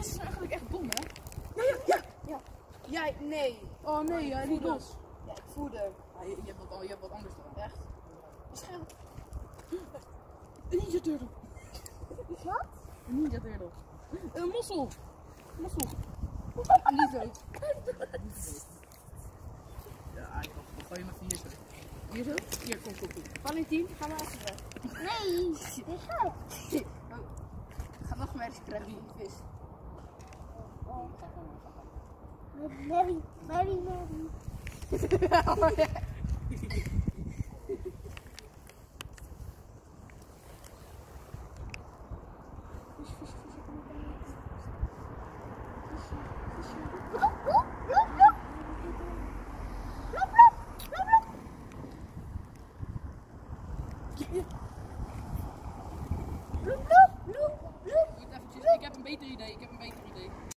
vis is eigenlijk echt dom, hè? Ja, ja, ja. ja. Jij, nee. Oh nee, ja, niet los. Ja, ik voerde. Ja, je, je, hebt wat, je hebt wat anders dan. Echt. Scherp. Een ninja turtle. Wat? Een ninja turtle. Een mossel. Mossel. Niet zo. Ja, ik ga gooi je maar hier zo. Hier zo? Hier, kom, kom, kom. Valentien, ga maar even weg. Nee. Dit gaat. Oh. Ga nog maar eens krijgen die vis. Mary, Mary, Mary. Loop, Loop, loop. Wacht eventjes, ik heb een beter idee, ik heb een beter idee.